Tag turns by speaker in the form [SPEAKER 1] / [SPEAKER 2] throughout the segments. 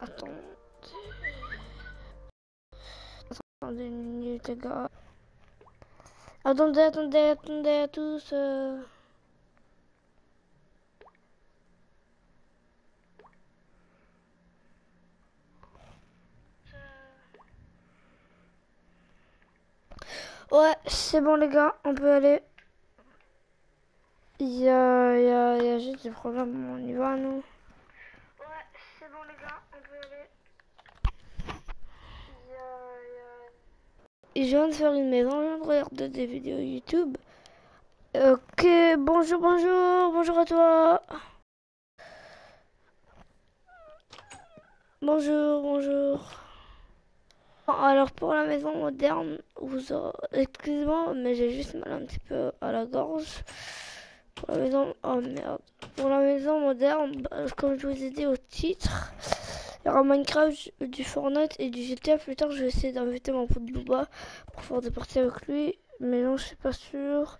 [SPEAKER 1] Attends. Attendez une minute, les gars. Attendez, attendez, attendez à tous. euh. Ouais, c'est bon, les gars, on peut aller. Il y a, y a, y a juste des problèmes, on y va, nous. Ouais, c'est bon, les gars, on peut aller. Il y a, il y a... Et je viens de faire une maison, je viens de regarder des vidéos YouTube. Ok, bonjour, bonjour, bonjour à toi. Bonjour, bonjour. Bon, Alors pour la maison moderne, vous. Excusez-moi, mais j'ai juste mal un petit peu à la gorge. Pour la maison... Oh merde. Pour la maison moderne, bah, comme je vous ai dit au titre, il y aura Minecraft, du Fortnite et du GTA. Plus tard, je vais essayer d'inviter mon pote Booba pour faire des parties avec lui. Mais non, je suis pas sûr.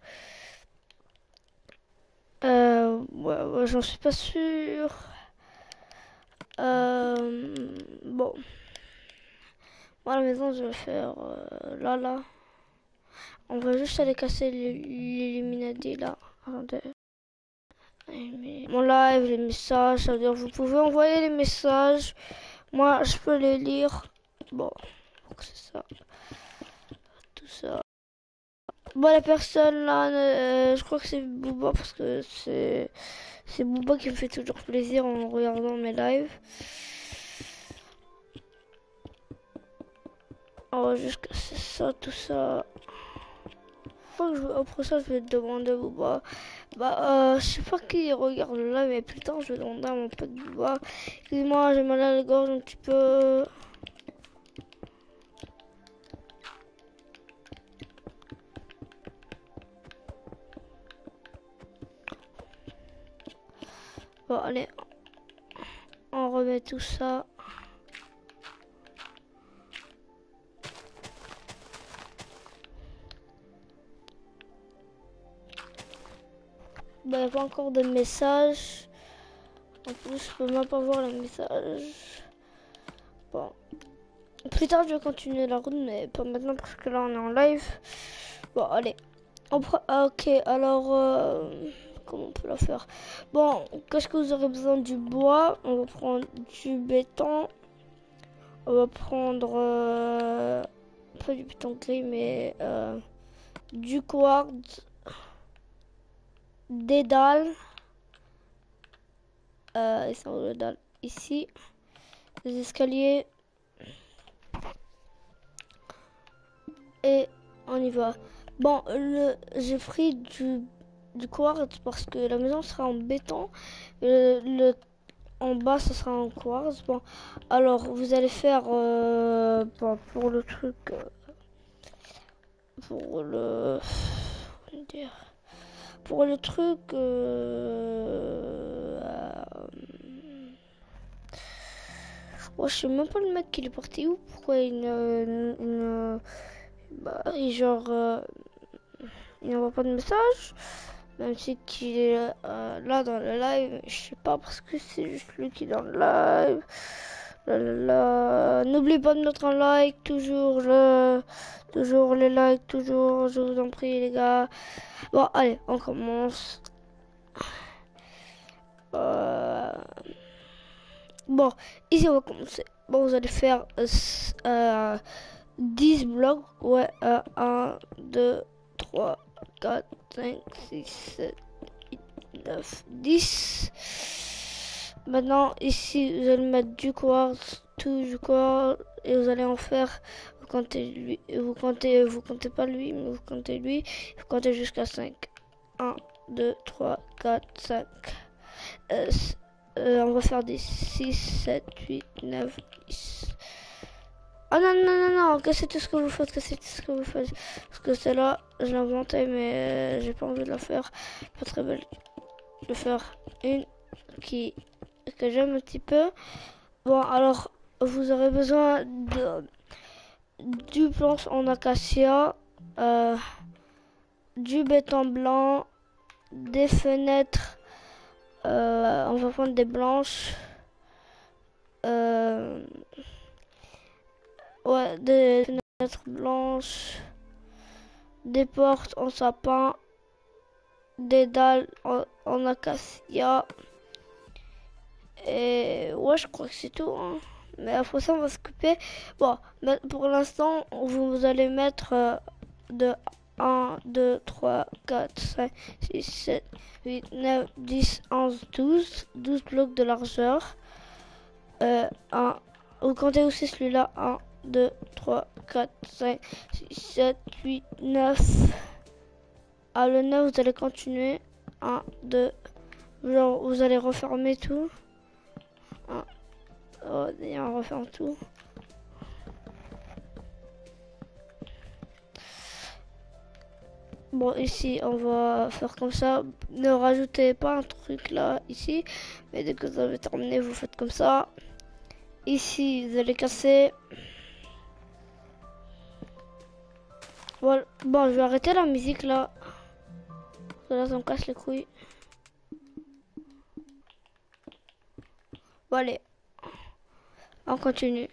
[SPEAKER 1] Euh, ouais, ouais, j'en suis pas sûr. Euh, bon. Moi, à la maison, je vais faire euh, là, là. On va juste aller casser l'Illuminati là. Attendez. Mon live, les messages, ça veut dire vous pouvez envoyer les messages. Moi, je peux les lire. Bon, c'est ça. Tout ça. Bon, la personne là, euh, je crois que c'est Booba parce que c'est c'est Booba qui me fait toujours plaisir en regardant mes lives. Juste casser ça, tout ça. Faut que je- Après ça, je vais. Bah, euh, je sais pas qui regarde live, mais plus tard, je vais demander à mon pote Booba. Excuse-moi, j'ai mal à la gorge un petit peu. Bon, allez. On remet tout ça. Bah, pas encore de message. En plus, je peux même pas voir le message. Bon. Plus tard, je vais continuer la route, mais pas maintenant parce que là, on est en live. Bon, allez. On pre- ah, ok, alors... euh, Comment on peut la faire? Bon, qu'est-ce que vous aurez besoin? Du bois On va prendre du béton. On va prendre... euh, Pas du béton gris, mais... euh, Du quartz des dalles. Euh, les Ici. Des escaliers. Et on y va. Bon, j'ai pris du, du quartz parce que la maison sera en béton. Le, en bas, ce sera en quartz. Bon, alors vous allez faire euh, pour le truc. euh, pour le. dire? Pour le truc. Euh, euh, ouais, je sais même pas le mec qui est parti où. Pourquoi il ne. il ne- bah, genre. euh, il n'envoie pas de message. Même si qu'il est euh, là dans le live. Je sais pas parce que c'est juste lui qui est dans le live. N'oubliez pas de mettre un like. Toujours. Toujours les likes. Toujours. Je vous en prie, les gars. Bon, allez, on commence. Euh, Bon, ici on va commencer. Bon, vous allez faire euh, s- euh, 10 blocs. Ouais, euh, 1, 2, 3, 4, 5, 6, 7, 8, 9, 10. Maintenant, ici, vous allez mettre du quartz, tout du quartz, et vous allez en faire. Vous comptez lui, vous comptez, vous comptez pas lui, mais vous comptez lui. Vous comptez jusqu'à 5. 1, 2, 3, 4, 5. Euh, euh, on va faire des 6, 7, 8, 9, 10. Ah non, non, non, non, que c'est tout ce que vous faites, que c'est tout ce que vous faites. Parce que celle-là, je l'ai inventée, mais euh, j'ai pas envie de la faire. Pas très belle. Je vais faire une qui, que j'aime un petit peu. Bon, alors, vous aurez besoin de, du planche en acacia, euh, du béton blanc, des fenêtres. euh, on va prendre des blanches. Euh, Ouais, des fenêtres blanches, des portes en sapin, des dalles en, acacia. Et ouais, je crois que c'est tout. Hein. Mais après ça, on va s'occuper. Bon, pour l'instant, vous allez mettre euh, de 1, 2, 3, 4, 5, 6, 7, 8, 9, 10, 11, 12. 12 blocs de largeur. Euh, 1. Vous comptez aussi celui-là. 1, 2, 3, 4, 5, 6, 7, 8, 9. À le 9, vous allez continuer. 1, 2. Genre, vous allez refermer tout. 1. Oh, on referme tout. Bon, ici, on va faire comme ça. Ne rajoutez pas un truc là, ici. Mais dès que vous avez terminé, vous faites comme ça. Ici, vous allez casser. Voilà. Bon, je vais arrêter la musique là. là, ça me casse les couilles. Bon, allez. On continue.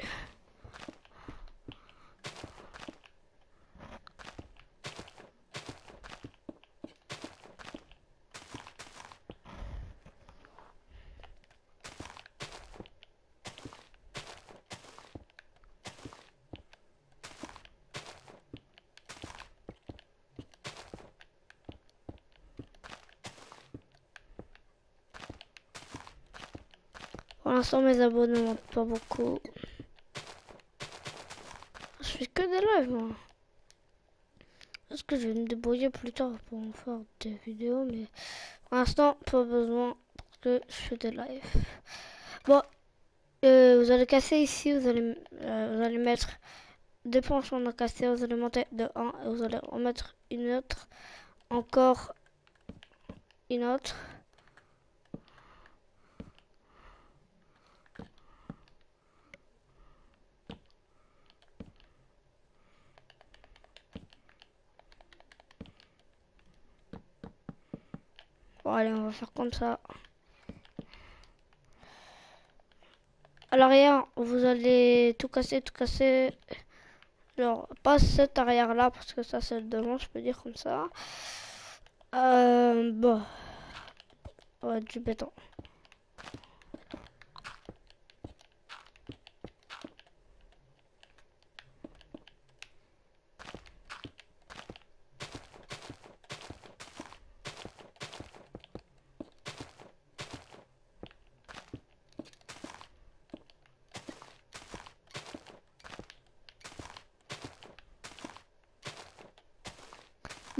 [SPEAKER 1] L'instant, mes abonnés montent pas beaucoup. Je fais que des lives, moi. Est-ce que je vais me débrouiller plus tard pour en faire des vidéos, mais pour l'instant, pas besoin parce que je fais des lives. Bon, euh, vous allez casser ici, vous allez, euh, vous allez mettre des planches en cassé, vous allez monter de 1 et vous allez en mettre une autre, encore une autre. Bon, allez, on va faire comme ça. À l'arrière, vous allez tout casser, tout casser. Alors, pas cette arrière là, parce que ça c'est le devant, je peux dire comme ça. Euh, bon. Du béton.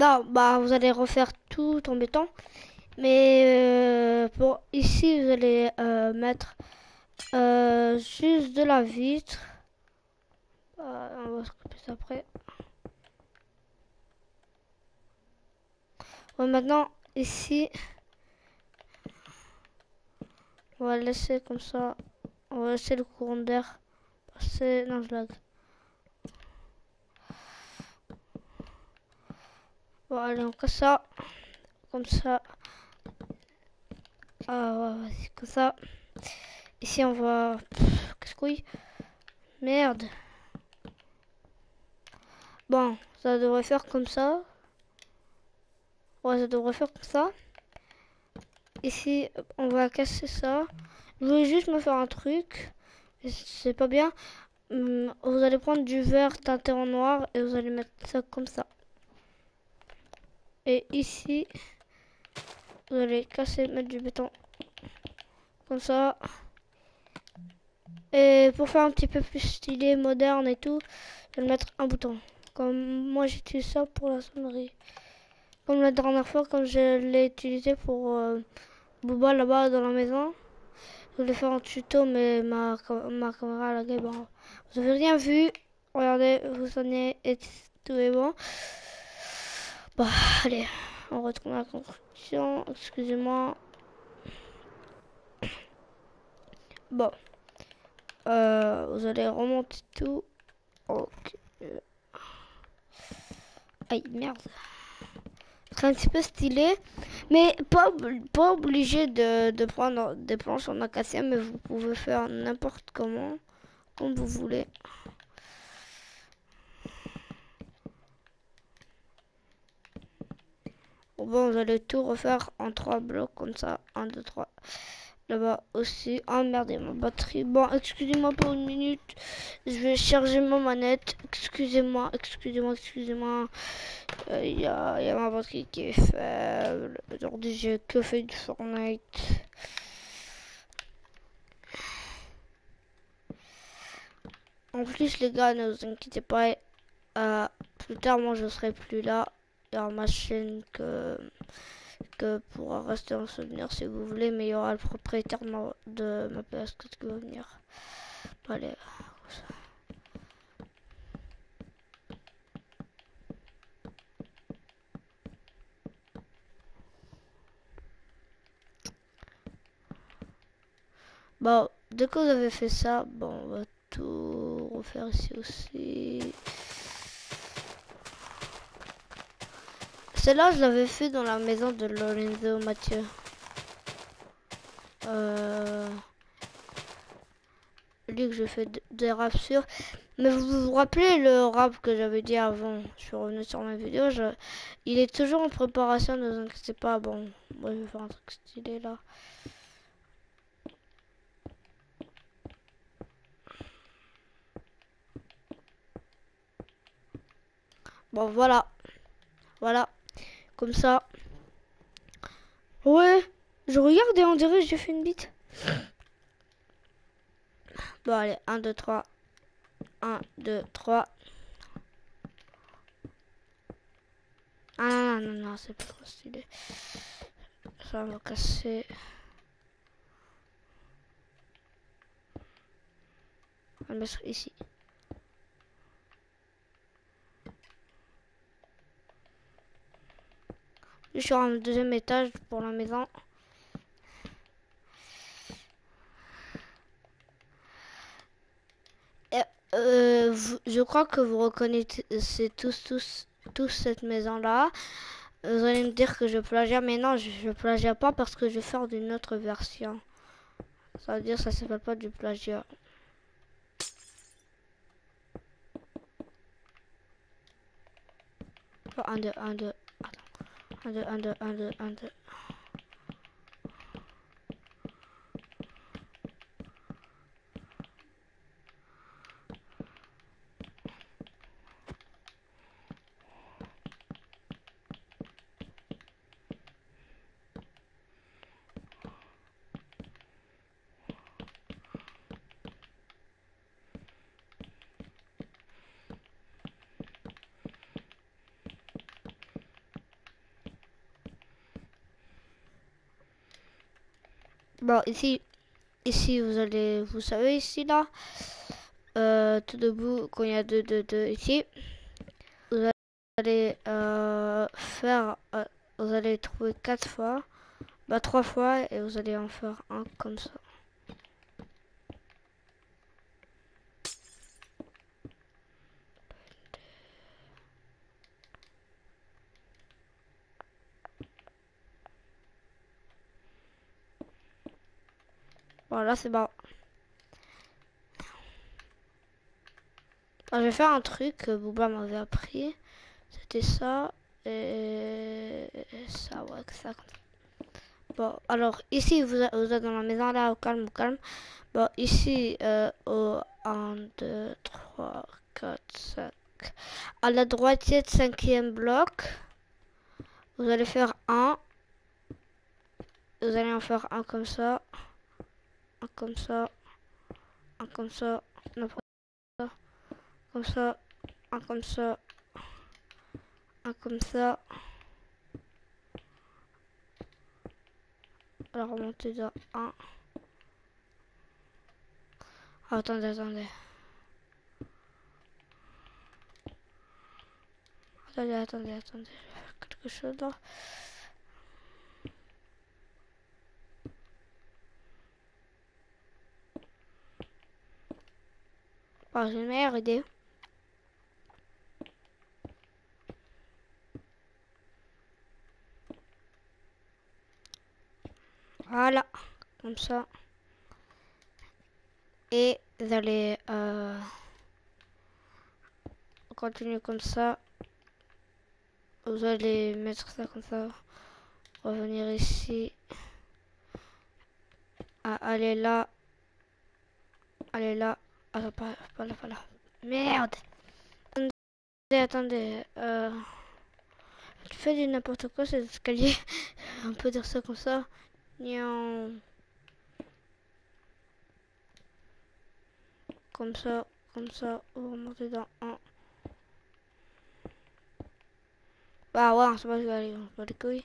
[SPEAKER 1] Non, bah vous allez refaire tout en béton. Mais euh, pour ici, vous allez euh, mettre euh, juste de la vitre. on va couper ça après. maintenant, ici, on va laisser comme ça. On va laisser le courant d'air passer. Non, je lag. On casse ça. Comme ça. Ah, ouais, vas-y, comme ça. Ici, on va... Qu'est-ce que Merde. Bon, ça devrait faire comme ça. Ouais, ça devrait faire comme ça. Ici, on va casser ça. Je voulais juste me faire un truc. C'est pas bien. Hum, vous allez prendre du verre teinté en noir et vous allez mettre ça comme ça. Et ici, vous allez casser, mettre du béton. Comme ça. Et pour faire un petit peu plus stylé, moderne et tout, je vais mettre un bouton. Comme moi j'utilise ça pour la sonnerie. Comme la dernière fois, quand je l'ai utilisé pour euh, Booba là-bas dans la maison. Je voulais faire un tuto, mais ma, ma caméra a la Bon, vous avez rien vu? Regardez, vous sonnez et tout est bon. Bah, allez, on retourne à la construction. Excusez-moi. Bon. Euh, vous allez remonter tout. Ok. Aïe, merde. C'est un petit peu stylé. Mais pas, pas obligé de, de prendre des planches en acacia, mais vous pouvez faire n'importe comment. Comme vous voulez. Bon, vous allez tout refaire en trois blocs comme ça. 1, 2, 3. Là-bas aussi. Oh merde, ma batterie. Bon, excusez-moi pour une minute. Je vais charger ma manette. Excusez-moi, excusez-moi, excusez-moi. Il euh, y, a, y, a, ma batterie qui est faible. Aujourd'hui, j'ai que fait du Fortnite. En plus, les gars, ne vous inquiétez pas. Euh, plus tard, moi, je serai plus là. Dans ma chaîne que que pourra rester en souvenir si vous voulez, mais il y aura le propriétaire de ma, PS4 qui va venir. Allez. Bon, dès que vous avez fait ça, bon, on va tout refaire ici aussi. Celle-là, je l'avais fait dans la maison de Lorenzo Mathieu. Euh... Lui que je fais des raps sur. Mais vous vous rappelez le rap que j'avais dit avant? Je suis revenu sur ma vidéo. Il est toujours en préparation, ne vous inquiétez pas. Bon, moi je vais faire un truc stylé là. Bon, voilà. Voilà. Comme ça. Ouais, je regarde et on dirait que j'ai fait une bite. Bon, allez, 1, 2, 3. 1, 2, 3. Ah non, non, non, c'est pas trop stylé. Ça va casser. On va mettre ici. Je suis sur un deuxième étage pour la maison. Euh, je crois que vous reconnaissez tous, tous, tous cette maison-là. Vous allez me dire que je plagiat, mais non, je, plagiat pas parce que je vais faire d'une autre version. Ça veut dire que ça s'appelle pas du plagiat. Un, deux, un, deux. 1, 2, 1, 2, 1, 2, 1, 2. Bon, ici, ici, vous allez, vous savez, ici, là, euh, tout debout, quand il y a deux, deux, deux, ici, vous allez euh, faire, euh, vous allez trouver quatre fois, bah trois fois, et vous allez en faire un comme ça. Voilà, c'est bon. je vais faire un truc que Booba m'avait appris. C'était ça. Et ça, ouais, ça. Bon, alors ici, vous, êtes dans la maison, là, au calme, au calme. Bon, ici, euh, au 1, 2, 3, 4, 5. À la droitier de cinquième bloc, vous allez faire un. Vous allez en faire un comme ça un comme ça, un comme ça, ça, comme ça, un comme ça, un comme ça. Alors remonter de 1. attendez, attendez. Attendez, attendez, attendez. Quelque chose là. J'ai une meilleure idée. Voilà, comme ça. Et vous allez euh, continuer comme ça. vous allez mettre ça comme ça. Revenir ici. Ah, allez là. Allez là. Ah, pas, pas là, pas là. Merde. Attendez, attendez. Euh... Tu fais du n'importe quoi cet escalier. On peut dire ça comme ça. Comme ça, comme ça. Vous remontez dans un. Bah ouais, c'est pas aller, on va les couilles.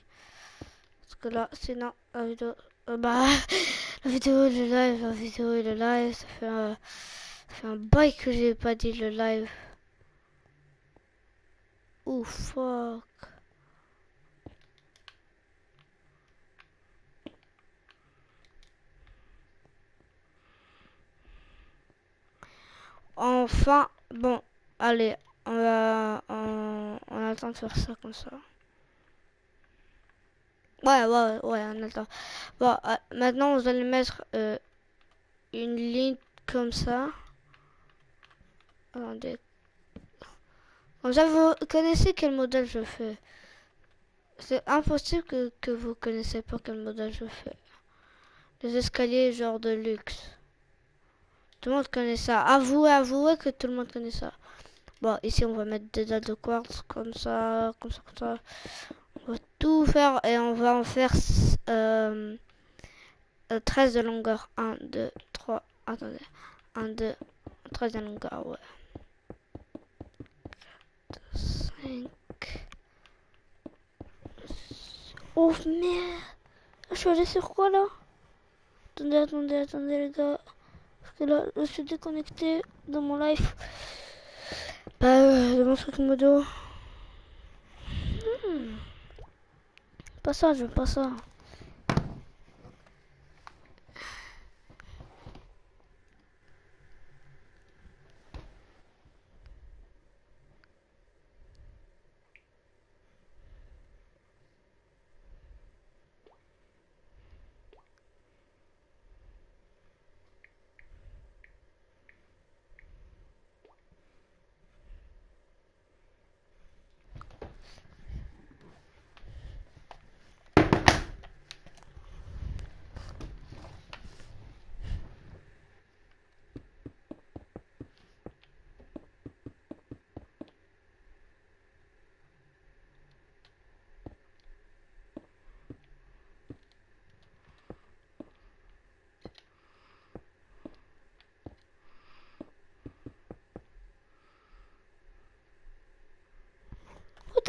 [SPEAKER 1] Parce que là, sinon, la vidéo... Euh, bah, la vidéo et le live, la vidéo et le live, ça fait ça fait un bail que j'ai pas dit le live. Oh fuck. Enfin, bon, allez, on va, on, on attend de faire ça comme ça. Ouais, ouais, ouais, on attend. Bon, euh, maintenant, vous allez mettre euh, une ligne comme ça. Vous connaissez quel modèle je fais? C'est impossible que, que vous connaissez pas quel modèle je fais. Les escaliers genre de luxe. Tout le monde connaît ça. Avouez, avouez que tout le monde connaît ça. Bon, ici, on va mettre des dalles de quartz comme ça, comme ça, comme ça. On va tout faire et on va en faire euh, 13 euh, de longueur. 1, 2, 3, attendez. 1, 2, 13 de longueur, ouais. 5. Oh merde Je suis allé sur quoi là? Attendez, attendez, attendez les gars. Parce que là, je suis déconnecté de mon live. Bah, euh, de mon truc modo. Hmm. Pas ça, je veux pas ça.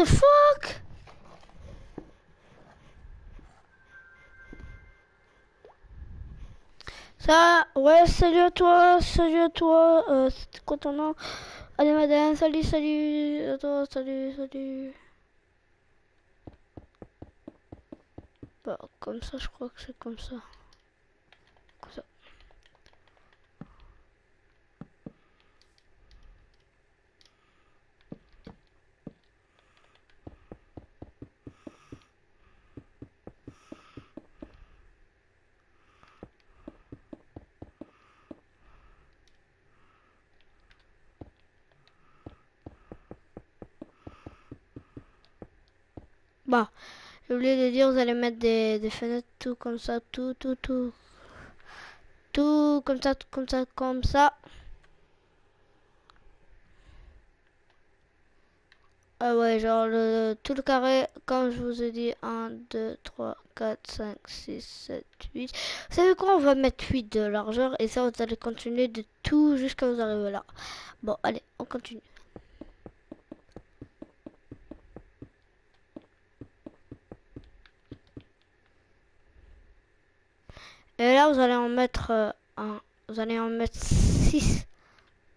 [SPEAKER 1] The fuck? Ça, ouais, salut à toi, salut à toi, euh, c'était quoi Allez madame, salut, salut à toi, salut, salut. Bah, comme ça, je crois que c'est comme ça. Bah, j'ai oublié de dire, vous allez mettre des, fenêtres tout comme ça, tout, tout, tout. Tout comme ça, tout comme ça, comme ça. Ah ouais, genre le, tout le carré, comme je vous ai dit, 1, 2, 3, 4, 5, 6, 7, 8. Vous savez quoi, on va mettre 8 de largeur et ça, vous allez continuer de tout jusqu'à vous arriver là. Bon, allez, on continue. Et là, vous allez en mettre euh, un, vous allez en mettre 6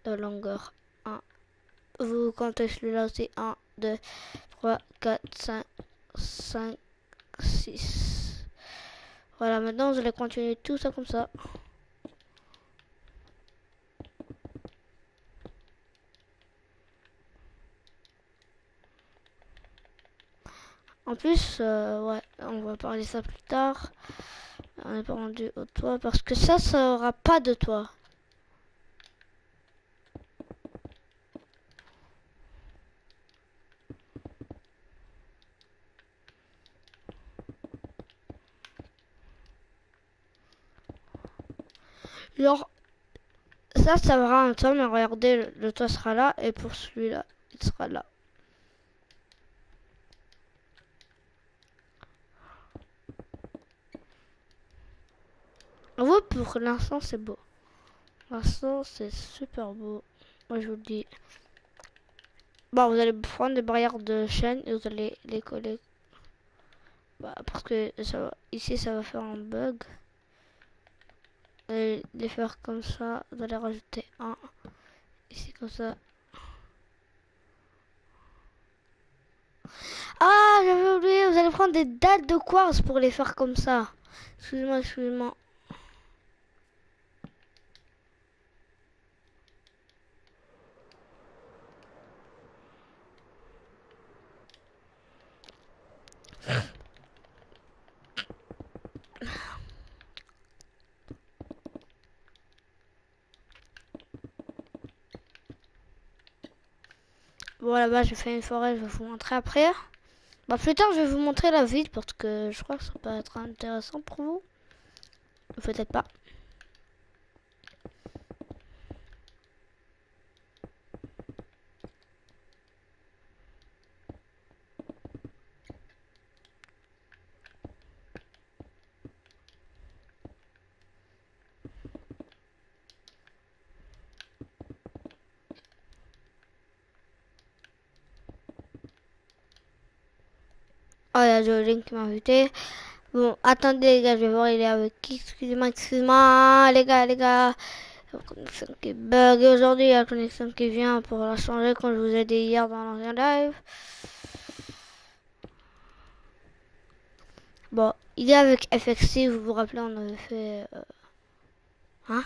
[SPEAKER 1] de longueur. 1. Vous comptez celui-là aussi. 1, 2, 3, 4, 5, 5, 6. Voilà, maintenant vous allez continuer tout ça comme ça. En plus, euh, ouais, on va parler ça plus tard. On n'a pas rendu au toit parce que ça, ça aura pas de toit. Genre, ça, ça aura un temps, mais regardez, le toit sera là, et pour celui-là, il sera là. En pour l'instant, c'est beau. L'instant, c'est super beau. Moi, je vous le dis. Bon, vous allez prendre des barrières de chaîne et vous allez les coller. Bah, parce que ça ici, ça va faire un bug. Et les faire comme ça, vous allez rajouter un. Ici, comme ça. Ah, j'avais oublié, vous allez prendre des dalles de quartz pour les faire comme ça. Excusez-moi, excusez-moi. Bon, là-bas, j'ai fait une forêt, je vais vous montrer après. Bah, plus tard, je vais vous montrer la ville parce que je crois que ça peut être intéressant pour vous. Peut-être pas. Oh, a Jolene qui m'a invité. Bon, attendez les gars, je vais voir il est avec qui? Excusez-moi, excusez-moi, les gars, les gars. Connexion qui bug aujourd'hui, la connexion qui vient pour la changer quand je vous ai dit hier dans l'ancien live. Bon, il est avec FXC, vous vous rappelez, on avait fait... Euh... Hein?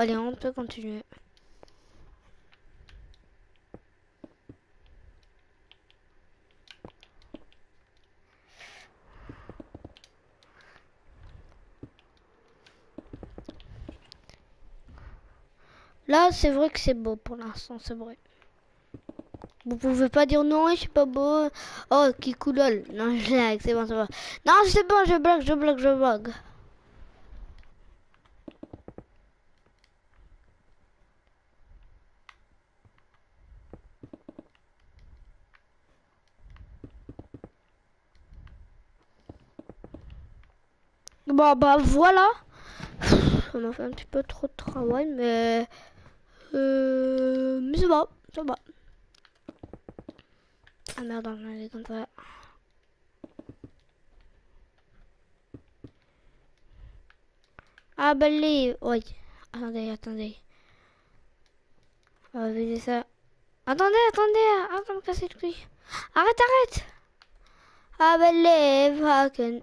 [SPEAKER 1] Allez, on peut continuer. Là, c'est vrai que c'est beau pour l'instant, c'est vrai. Vous pouvez pas dire non, c'est pas beau. Oh, qui coulole. Non, je c'est bon, c'est bon. Non, c'est bon, je bloque, je bloque, je bloque. Bah, bah voilà. Ça m'a fait un petit peu trop de travail, mais... Euh... Mais ça va, ça va. Ah merde, on est comme ça. Ah, believe. Oui. Attendez, attendez. On va ça. Attendez, attendez. Va me casser le cul. Arrête, arrête. I believe I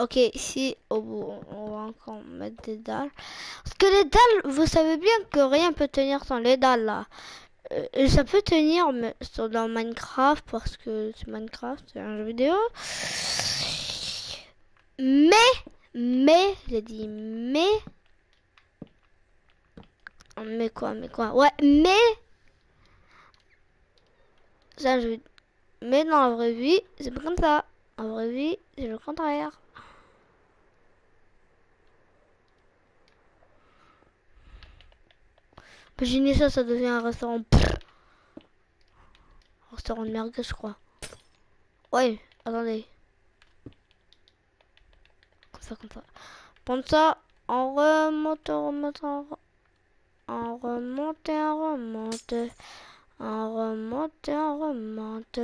[SPEAKER 1] Ok, ici, on va encore mettre des dalles. Parce que les dalles, vous savez bien que rien peut tenir sans les dalles là. Euh, ça peut tenir mais, dans Minecraft parce que c'est Minecraft, c'est un jeu vidéo. Mais, mais, j'ai dit mais. Mais quoi, mais quoi? Ouais, mais. Ça, je... Mais dans la vraie vie, c'est pas comme ça. En vraie vie, c'est le contraire. Imaginez ça, ça devient un restaurant. Un restaurant de merguez, je crois. Ouais, attendez. Comme ça, comme ça. Prendre ça, en remonte, en remonte, en, en remonte, en remonte. En remonte, en remonte.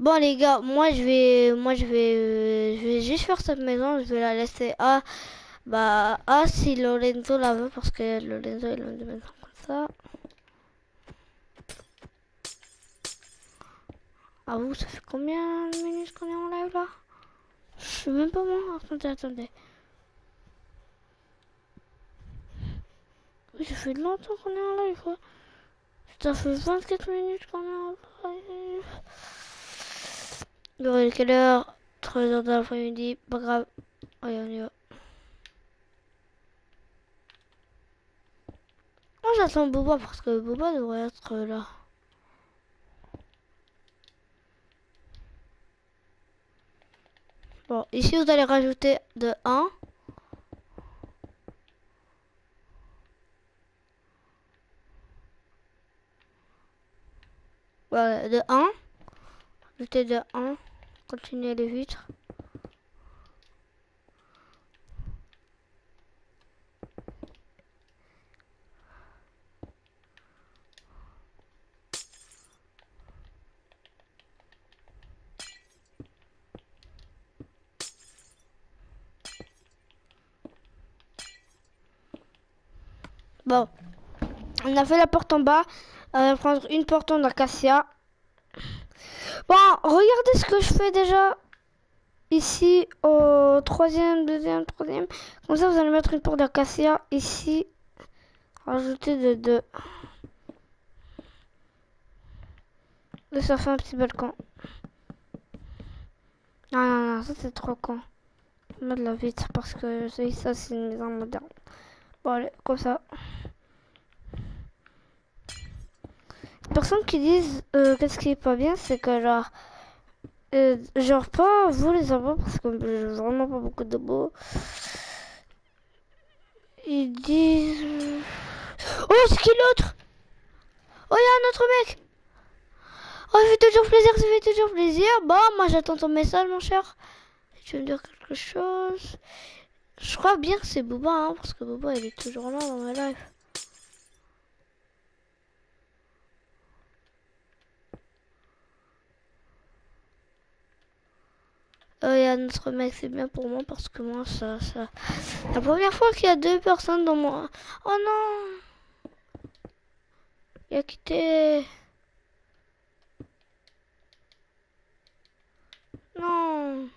[SPEAKER 1] Bon les gars, moi je vais, moi je vais, euh, je vais juste faire cette maison, je vais la laisser à, Bah, ah, si Lorenzo la veut, parce que Lorenzo, il a une comme ça. Ah, vous, ça fait combien de minutes qu'on est en live là? Je sais même pas moi. Attendez, attendez. Ça fait longtemps qu'on est en live, quoi. Ça fait 24 minutes qu'on est en live. Il est quelle heure? 3h de l'après-midi, pas grave. Allez, on y va. Moi, j'attends Boba parce que Boba devrait être là. Bon, ici, vous allez rajouter de 1. Voilà, de 1. Rajouter de 1. Continuer les vitres. Bon, on a fait la porte en bas. On va prendre une porte en acacia. Bon, regardez ce que je fais déjà ici au troisième, deuxième, troisième. Comme ça, vous allez mettre une porte d'acacia ici. Rajouter de deux. Ça fait un petit balcon. Non, non, non, ça c'est trop con. Mettre la vitre parce que ça c'est une maison moderne. Bon, allez, comme ça. Personnes qui disent euh, qu'est-ce qui est pas bien, c'est que genre, euh, genre pas vous les abos parce que j'ai vraiment pas beaucoup de beaux. Ils disent, oh c'est qui l'autre? Oh y a un autre mec. Oh ça fait toujours plaisir, ça fait toujours plaisir. Bon moi j'attends ton message mon cher. Tu veux me dire quelque chose? Je crois bien que c'est Booba hein, parce que Booba il est toujours là dans ma live. Euh, y a notre mec, c'est bien pour moi parce que moi, ça, ça... La première fois qu'il y a deux personnes dans moi... Oh non! Il a quitté... Non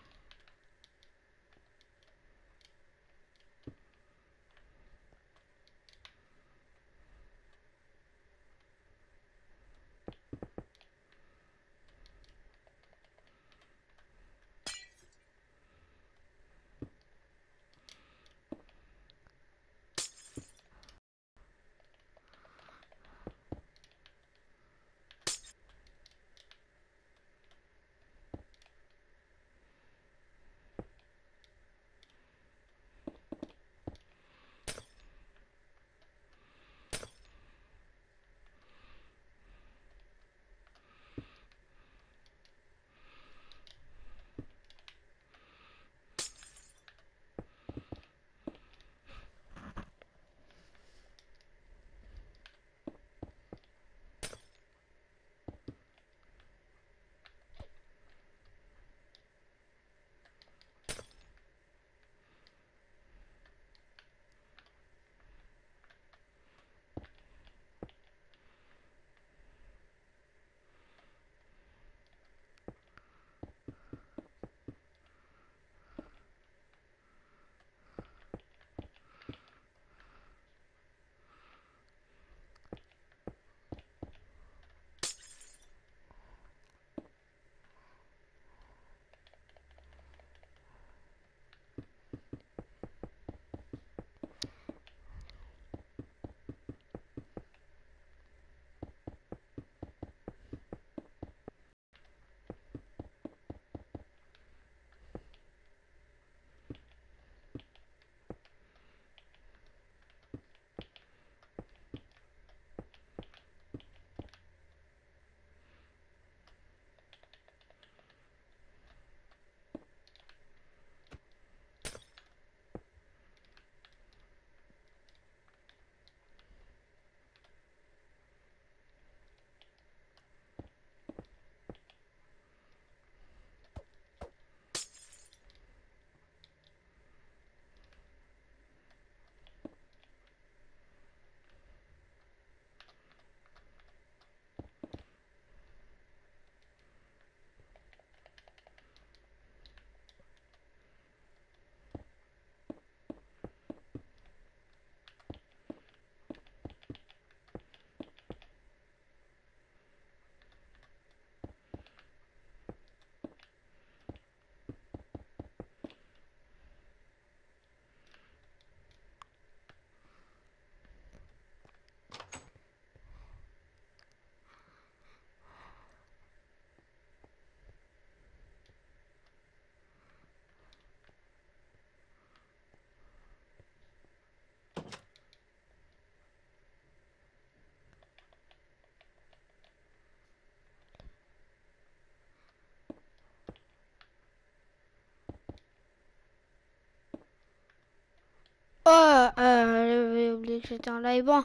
[SPEAKER 1] Oh, euh, j'ai oublié que j'étais en live. Bon,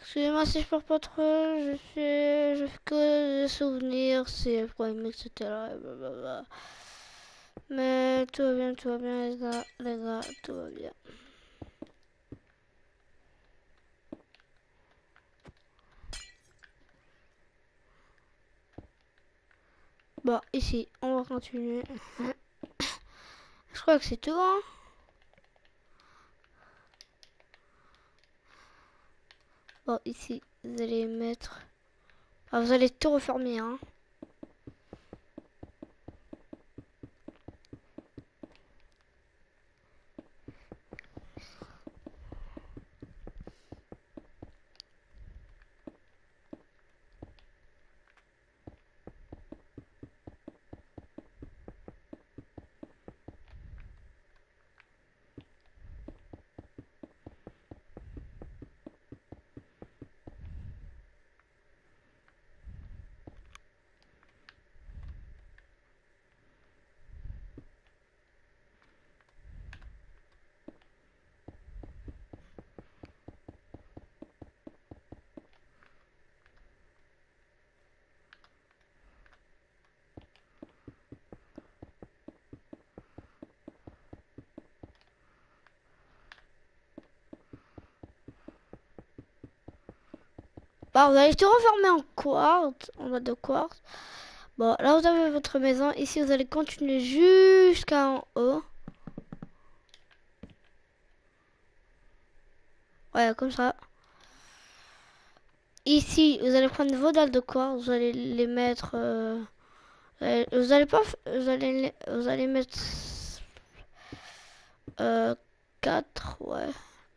[SPEAKER 1] excusez-moi si je parle pas trop, je fais, je fais que des souvenirs, c'est le problème, etc. Blablabla. Mais tout va bien, tout va bien, les gars, les gars, tout va bien. Bon, ici, on va continuer. Je crois que c'est tout, hein. Bon, ici, vous allez mettre... Vous allez tout refermer, hein. Bah, vous allez tout refermer en quartz, en mode de quartz. Bon, là vous avez votre maison. Ici, vous allez continuer jusqu'à en haut. Ouais, comme ça. Ici, vous allez prendre vos dalles de quartz. Vous allez les mettre... Euh, vous allez pas... Vous allez, vous allez mettre... Euh, 4, ouais.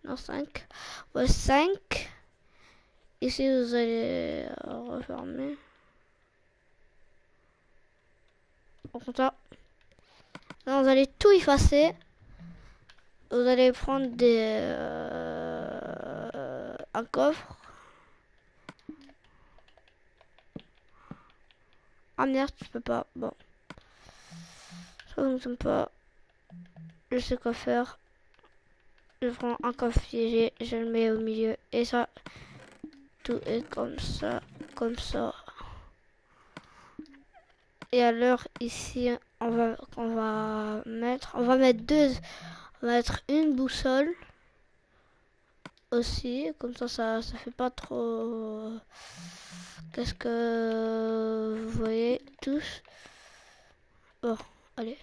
[SPEAKER 1] Non, 5. Ouais, 5. Ici, vous allez euh, refermer. Comme ça. vous allez tout effacer. Vous allez prendre des euh, un coffre. Ah merde, je peux pas. Bon. Ça fonctionne pas. Je sais quoi faire. Je prends un coffre piégé, je le mets au milieu. Et ça, est comme ça, comme ça. Et alors ici, on va, on va mettre, on va mettre deux, on va mettre une boussole aussi, comme ça, ça, ça fait pas trop. Qu'est-ce que vous voyez tous? Bon, allez.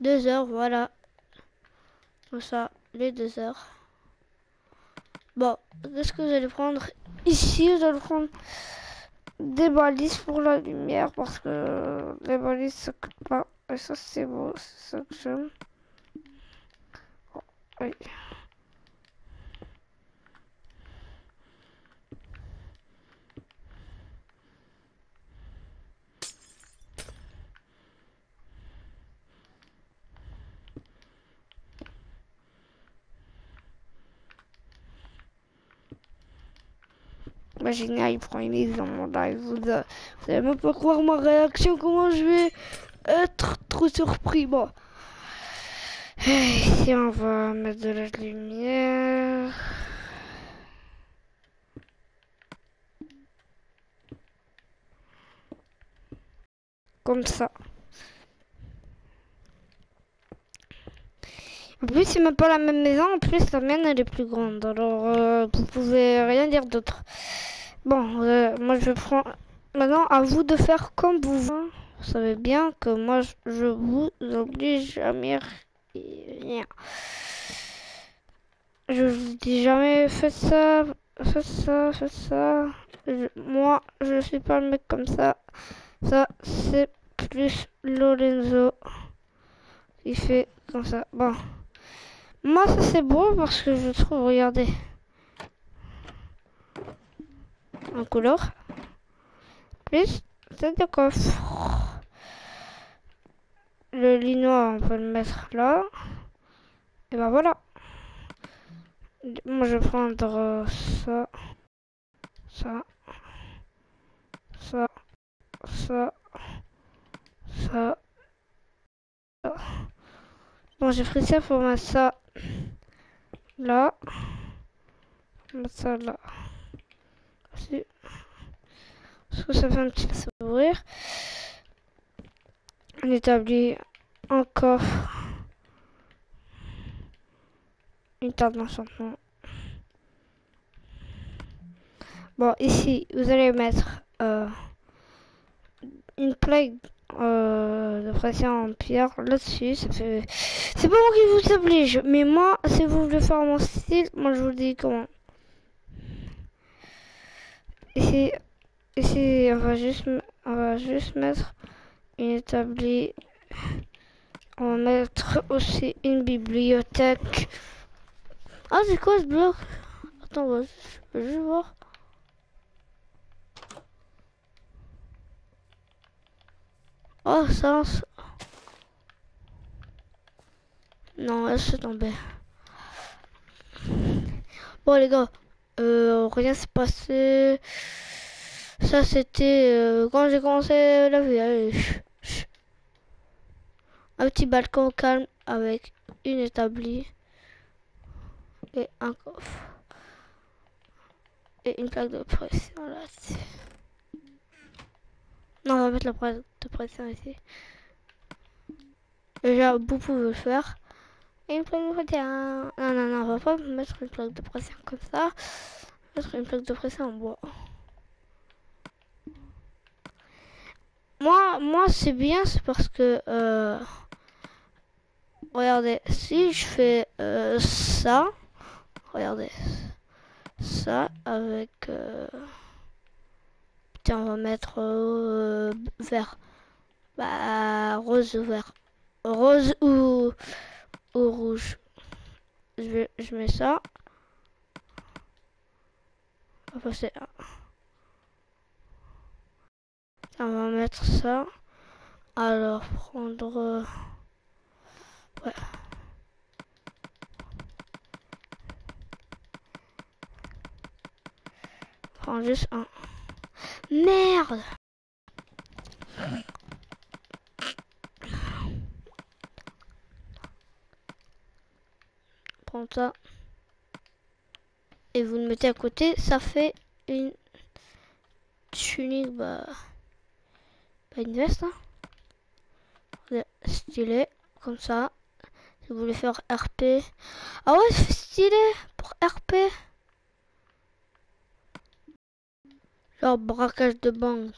[SPEAKER 1] Deux heures, voilà. Comme ça les deux heures. Bon, qu'est-ce que allez prendre Ici, vous allez prendre des balises pour la lumière parce que les balises ça pas. Et ça, c'est beau, ça que j'aime. Imaginez, il prend une dans mon live. Vous, vous allez même pas croire ma réaction, comment je vais être trop surpris. Bon. Ici, on va mettre de la lumière. Comme ça. En plus, c'est même pas la même maison. En plus, la mienne, elle est plus grande. Alors, euh, vous pouvez rien dire d'autre. Bon, euh, moi, je prends... Maintenant, à vous de faire comme vous voulez. Vous savez bien que moi, je vous oblige jamais rien. Je vous dis jamais, faites ça, faites ça, faites ça. moi, je suis pas le mec comme ça. Ça, c'est plus Lorenzo qui fait comme ça. Bon. Moi, ça c'est beau parce que je trouve, regardez, en couleur, plus c'est de coffre. Le lit noir, on peut le mettre là. Et ben voilà. Moi, je vais prendre ça, ça, ça, ça, ça, Bon, j'ai pris ça pour mettre ça là. Ça là. Parce que ça fait un petit peu s'ouvrir. On établit un coffre. Une table d'enchantement. Bon, ici, vous allez mettre euh, une plaque euh, de pression en pierre là-dessus. Ça fait... C'est pas moi qui vous oblige, mais moi, si vous voulez faire mon style, moi je vous dis comment. Ici, ici on, va juste, on va juste mettre une établie. On va mettre aussi une bibliothèque. Ah, c'est quoi ce bloc Attends, je peux juste voir. Oh, ça... Non, laisse tomber. Bon, les gars, euh, rien s'est passé. Ça, c'était euh, quand j'ai commencé la vie. Un petit balcon calme avec une établie et un coffre. Et une plaque de pression là-dessus. Non, on va mettre la plaque de pression ici. Déjà, pouvez le faire. Et une plaque de pression. Non, non, non, on va pas mettre une plaque de pression comme ça. Mettre une plaque de pression en bois. Moi, moi c'est bien, c'est parce que... Euh, regardez, si je fais euh, ça, regardez, ça avec... Euh, on va mettre euh, vert. Bah, rose ou vert. Rose ou, ou rouge. Je, je mets ça. Va passer On va mettre ça. Alors, prendre... Euh, ouais. Prends juste un. Merde Prends ça. Et vous le mettez à côté, ça fait une tunique, bah, une veste, hein. Stylé, comme ça. Si vous voulez faire RP. Ah ouais, c'est stylé pour RP. Genre braquage de banque.